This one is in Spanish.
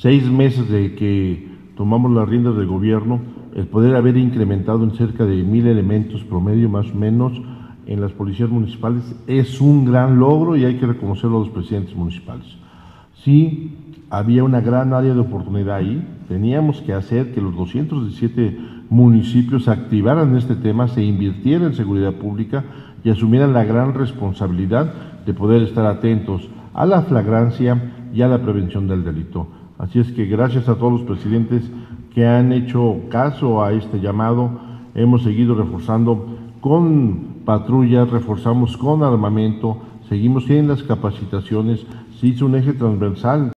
seis meses de que tomamos las riendas del gobierno, el poder haber incrementado en cerca de mil elementos promedio más o menos en las policías municipales es un gran logro y hay que reconocerlo a los presidentes municipales. Sí, había una gran área de oportunidad ahí, teníamos que hacer que los 217 municipios activaran este tema, se invirtiera en seguridad pública y asumieran la gran responsabilidad de poder estar atentos a la flagrancia y a la prevención del delito. Así es que gracias a todos los presidentes que han hecho caso a este llamado, hemos seguido reforzando con patrullas, reforzamos con armamento, seguimos en las capacitaciones, se hizo un eje transversal